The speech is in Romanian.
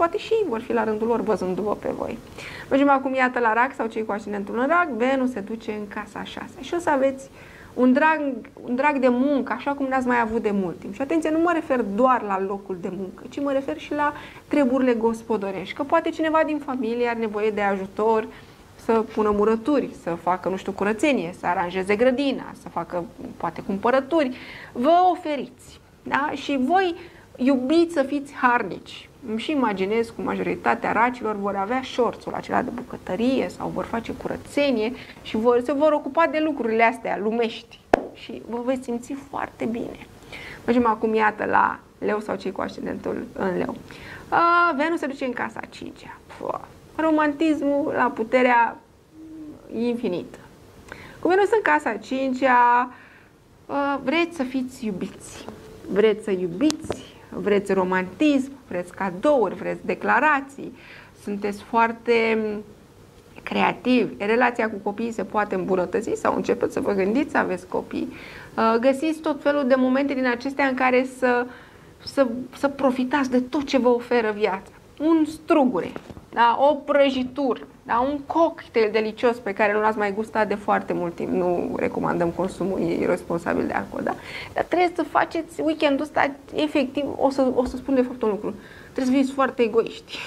poate și ei vor fi la rândul lor văzându-vă pe voi. Mergem acum, iată, la rac sau cei cu ascendentul în rac, Venus se duce în casa 6 și o să aveți un drag, un drag de muncă, așa cum n-ați mai avut de mult timp. Și atenție, nu mă refer doar la locul de muncă, ci mă refer și la treburile gospodărești. Că poate cineva din familie are nevoie de ajutor să pună murături, să facă, nu știu, curățenie, să aranjeze grădina, să facă, poate, cumpărături. Vă oferiți. Da? Și voi iubiți să fiți harnici. Îmi și imaginez cum majoritatea racilor vor avea șorțul acela de bucătărie sau vor face curățenie și vor, se vor ocupa de lucrurile astea lumești și vă veți simți foarte bine. Mergem acum, iată, la leu sau cei cu ascendentul în leu. A, Venus se duce în casa 5 -a. Romantismul la puterea infinită. Cu Venus în casa 5 -a, vreți să fiți iubiți. Vreți să iubiți vreți romantism, vreți cadouri, vreți declarații, sunteți foarte creativi. Relația cu copiii se poate îmbunătăți sau începeți să vă gândiți să aveți copii. Uh, găsiți tot felul de momente din acestea în care să, să, să profitați de tot ce vă oferă viața. Un strugure, da? o prăjitură, da? un cocktail delicios pe care nu l-ați mai gustat de foarte mult timp. Nu recomandăm consumul irresponsabil de alcool, da? Dar trebuie să faceți weekendul ăsta efectiv, o să, o să spun de fapt un lucru, trebuie să fiți foarte egoiști.